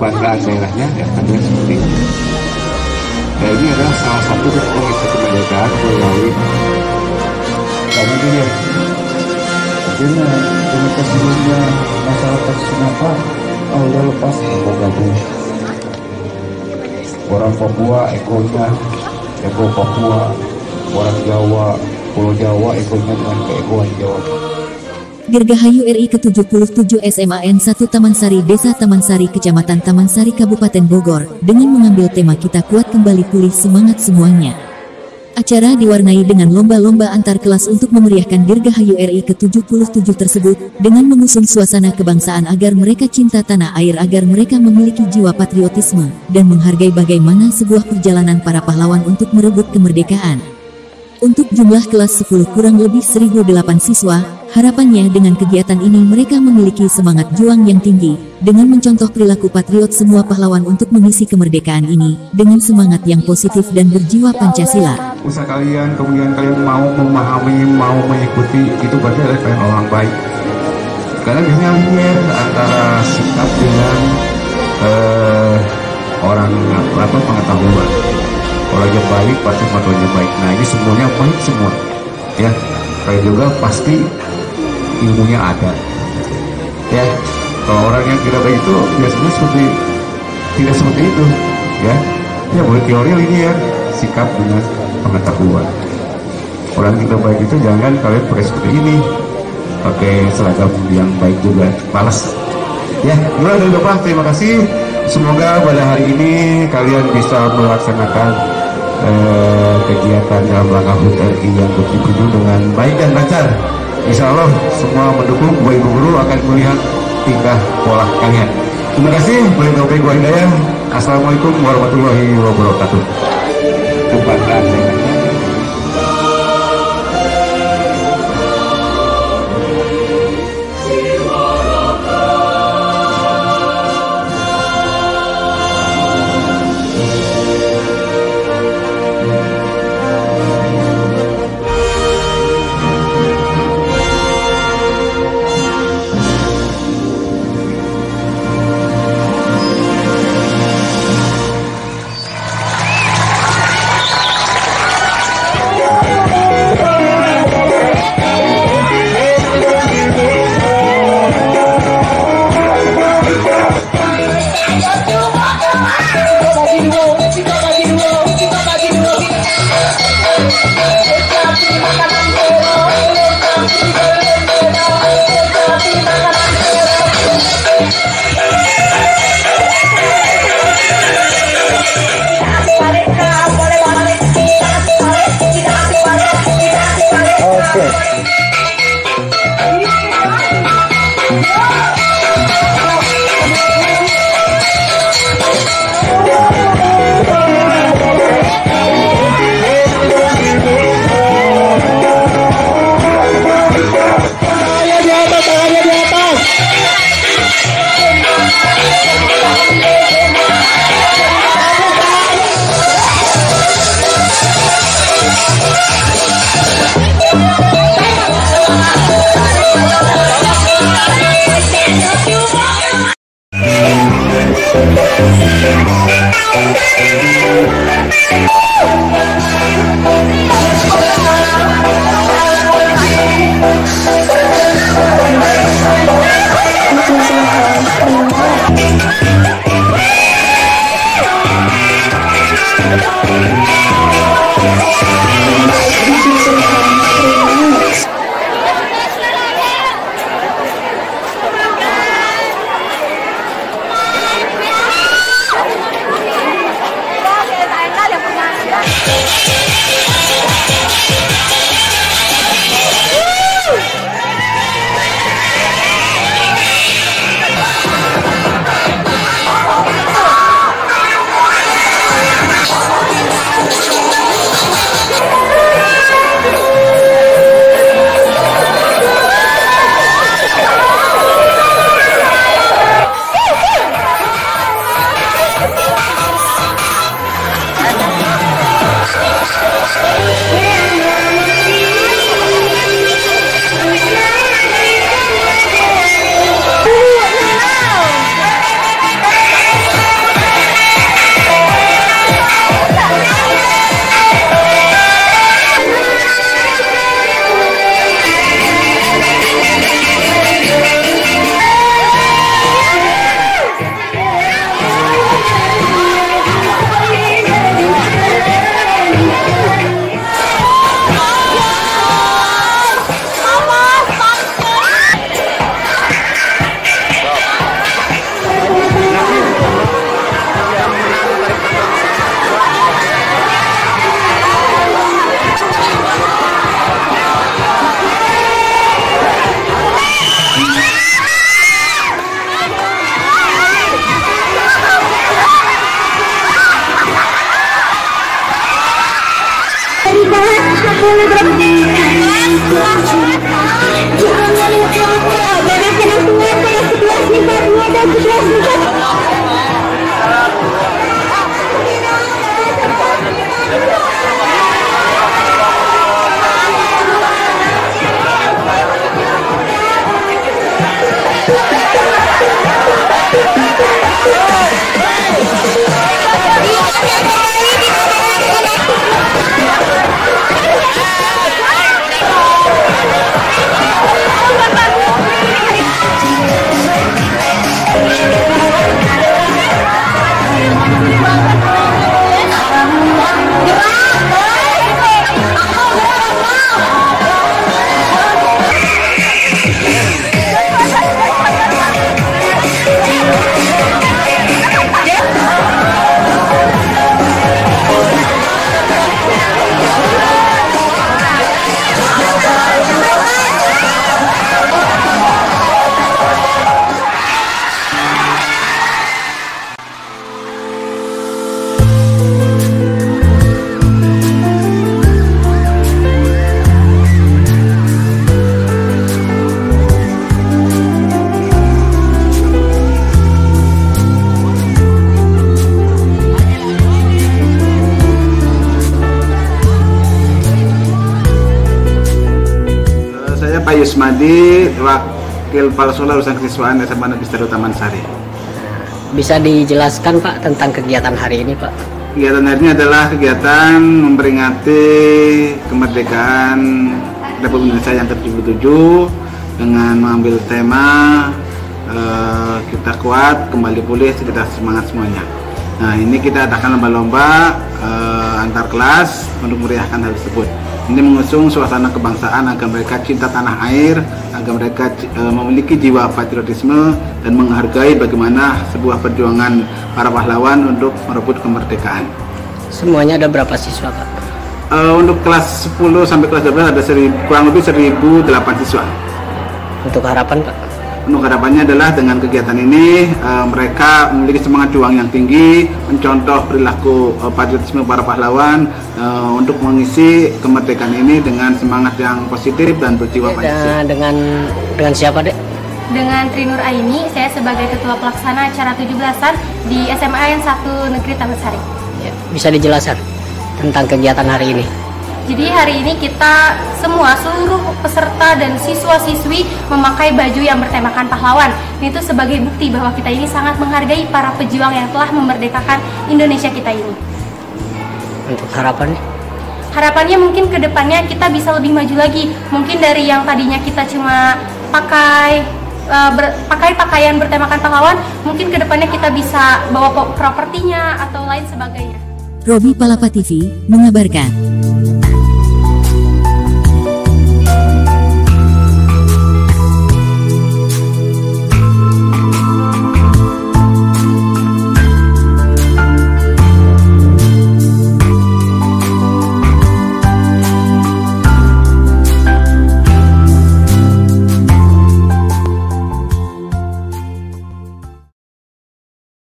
kebanggaan daerahnya ya ada seperti itu. Ya, ini adalah salah satu bentuk kemerdekaan melalui kami dia Karena dengan sebelumnya masyarakat Sumatera Allah lepas bergabung orang Papua ekonya eko Papua. Orang Jawa Pulau Jawa ekonya dengan keekoan Jawa Dirgahayu RI ke-77 SMAN 1 Taman Sari Desa Taman Sari Kecamatan Taman Sari Kabupaten Bogor dengan mengambil tema kita kuat kembali pulih semangat semuanya. Acara diwarnai dengan lomba-lomba antar kelas untuk memeriahkan Dirgahayu RI ke-77 tersebut dengan mengusung suasana kebangsaan agar mereka cinta tanah air agar mereka memiliki jiwa patriotisme dan menghargai bagaimana sebuah perjalanan para pahlawan untuk merebut kemerdekaan. Untuk jumlah kelas 10 kurang lebih 1008 siswa, harapannya dengan kegiatan ini mereka memiliki semangat juang yang tinggi, dengan mencontoh perilaku patriot semua pahlawan untuk mengisi kemerdekaan ini, dengan semangat yang positif dan berjiwa Pancasila. Usaha kalian, kemudian kalian mau memahami, mau mengikuti, itu berarti adalah kalian orang baik. Karena biasanya antara sikap dengan uh, orang apa pengetahuan orang yang baik pasti pengetahuannya baik nah ini semuanya baik semua ya kayak juga pasti ilmunya ada. Ya kalau orang yang tidak baik itu biasanya seperti tidak seperti itu ya. Ya boleh teori ini ya sikap dengan pengetahuan. Orang tidak baik itu jangan kalian pakai seperti ini pakai seragam yang baik juga malas ya mulai dari Bapak? Terima kasih. Semoga pada hari ini kalian bisa melaksanakan eh, kegiatan dalam rangka HUT RI yang bertujuan dengan baik dan lancar. Insya Allah semua mendukung Bapak Ibu Guru akan melihat tingkah pola kalian. Terima kasih, boleh Ibu Hidayah. Assalamualaikum warahmatullahi wabarakatuh. Terima kasih. Saya Pak Yusmadi, Wakil Kepala Sekolah Urusan Kesiswaan SMA Negeri Satu Taman Sari. Bisa dijelaskan Pak tentang kegiatan hari ini Pak? Kegiatan hari ini adalah kegiatan memperingati kemerdekaan Republik Indonesia yang ke-77 dengan mengambil tema eh, kita kuat, kembali pulih, kita semangat semuanya. Nah ini kita adakan lomba-lomba eh, antar kelas untuk meriahkan hal tersebut. Ini mengusung suasana kebangsaan agar mereka cinta tanah air, agar mereka eh, memiliki jiwa patriotisme dan menghargai bagaimana sebuah perjuangan para pahlawan untuk merebut kemerdekaan. Semuanya ada berapa siswa Pak? Eh, untuk kelas 10 sampai kelas 12 ada seri- kurang lebih 1008 siswa. Untuk harapan Pak? Untuk harapannya adalah dengan kegiatan ini eh, mereka memiliki semangat juang yang tinggi, mencontoh perilaku eh, patriotisme para pahlawan eh, untuk mengisi kemerdekaan ini dengan semangat yang positif dan berjiwa Pancasila. Dengan dengan siapa Dek? Dengan Trinur Aini, saya sebagai Ketua Pelaksana acara 17-an di SMA yang 1 Negeri Taman Sari. Ya, Bisa dijelaskan tentang kegiatan hari ini? Jadi hari ini kita semua seluruh peserta dan siswa-siswi memakai baju yang bertemakan pahlawan. Itu sebagai bukti bahwa kita ini sangat menghargai para pejuang yang telah memerdekakan Indonesia kita ini. Untuk harapan Harapannya mungkin ke depannya kita bisa lebih maju lagi. Mungkin dari yang tadinya kita cuma pakai ber- pakai pakaian bertemakan pahlawan, mungkin ke depannya kita bisa bawa propertinya atau lain sebagainya. Robi Palapa TV mengabarkan.